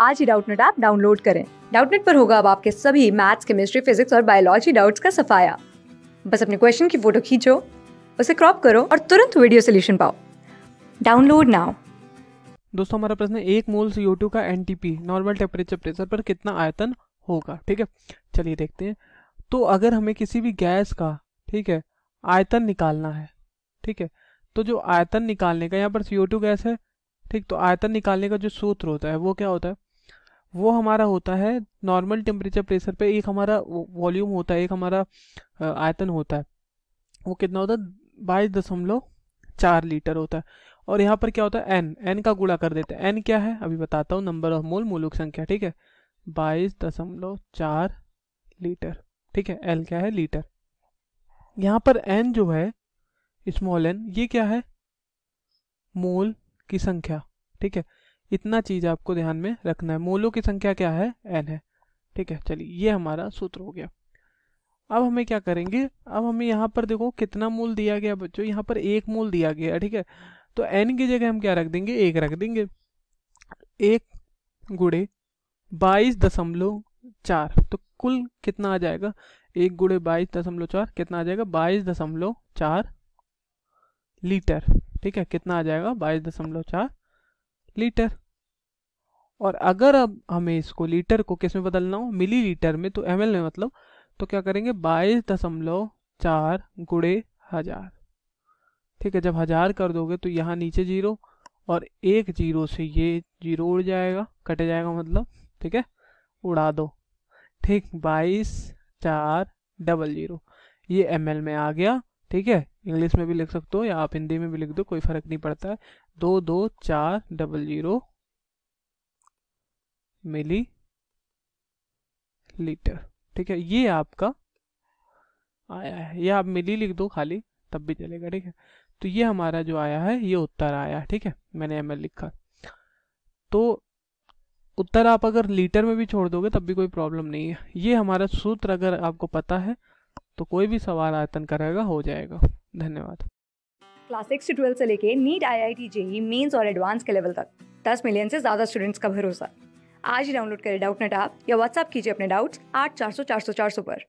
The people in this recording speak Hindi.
आज ही डाउटनेट ऐप डाउनलोड करें। डाउटनेट पर होगा अब आपके सभी मैथ्स, केमिस्ट्री, फिजिक्स और बायोलॉजी डाउट्स का सफाया। बस अपने क्वेश्चन की फ़ोटो खींचो, उसे क्रॉप करो और तुरंत वीडियो सोल्यूशन पाओ। Download now. दोस्तों, हमारा प्रश्न है, एक मोल सी का एनटीपी नॉर्मल टेम्परेचर प्रेशर पर कितना आयतन होगा? ठीक है? चलिए देखते हैं। तो अगर हमें किसी भी गैस का, ठीक है, आयतन निकालना है, ठीक है तो जो आयतन निकालने का, यहाँ पर सी गैस है, ठीक तो आयतन निकालने का जो सूत्र होता है, वो क्या होता है? वो हमारा होता है नॉर्मल टेम्परेचर प्रेशर पे एक हमारा वॉल्यूम होता है, एक हमारा आयतन होता है। वो कितना होता है? बाईस दशमलव चार लीटर होता है। और यहाँ पर क्या होता है? एन एन का गुणा कर देते हैं। एन क्या है? अभी बताता हूँ नंबर ऑफ़ मोल मूलक संख्या, ठीक है? बाईस दशमलव चार लीटर, ठीक है? एल क्या है? लीटर। यहाँ पर एन जो है स्मॉल एन ये क्या है? मोल की संख्या, ठीक है? इतना चीज़ आपको ध्यान में रखना है। मोलों की संख्या क्या है? एन है। ठीक है, चलिए, ये हमारा सूत्र हो गया। अब हमें क्या करेंगे? अब हमें यहाँ पर देखो कितना मूल दिया गया, बच्चों, यहाँ पर एक मूल दिया गया, ठीक है? तो एन की जगह हम क्या रख देंगे? एक रख देंगे। एक गुड़े बाईस दशमलव चार तो कुल कितना आ जाएगा? एक गुड़े बाईस दशमलव चार, कितना आ जाएगा? बाईस दशमलव चार लीटर, ठीक है? कितना आ जाएगा? बाईस दशमलव चार लीटर। और अगर अब हमें इसको लीटर को किसमें बदलना हो? मिली लीटर में तो एमएल में मतलब तो क्या करेंगे? बाईस दशमलव चार गुड़े हज़ार। ठीक है, जब हज़ार कर दोगे तो यहाँ नीचे ज़ीरो और एक ज़ीरो से ये ज़ीरो उड़ जाएगा, कटे जाएगा मतलब ठीक है? उड़ा दो। ठीक, बाईस चार डबल ज़ीरो। ये एमएल में आ गया, ठीक है? इंग्लिश में भी लिख सकते हो या आप हिंदी में भी लिख दो, कोई फ़र्क नहीं पड़ता है। दो दो, चार, डबल ज़ीरो मिली लीटर। ठीक है, ये आपका आया है। ये आप मिली लिख दो खाली, तब भी चलेगा, ठीक है? तो ये हमारा जो आया है, ये उत्तर आया ठीक है? मैंने एम लिखा। तो उत्तर आप अगर लीटर में भी छोड़ दोगे, तब भी कोई प्रॉब्लम नहीं है। ये हमारा सूत्र अगर आपको पता है तो कोई भी सवाल, आयतन करेगा, हो जाएगा। धन्यवाद। क्लास सिक्स से ट्वेल्थ से लेके NEET I I T JEE mains और एडवांस के लेवल तक। दस मिलियन से ज़्यादा स्टूडेंट्स का भरोसा। आज ही डाउनलोड करें डाउट नेट आप या व्हाट्सअप कीजिए अपने डाउट्स आठ चार सौ चार सौ चार सौ पर।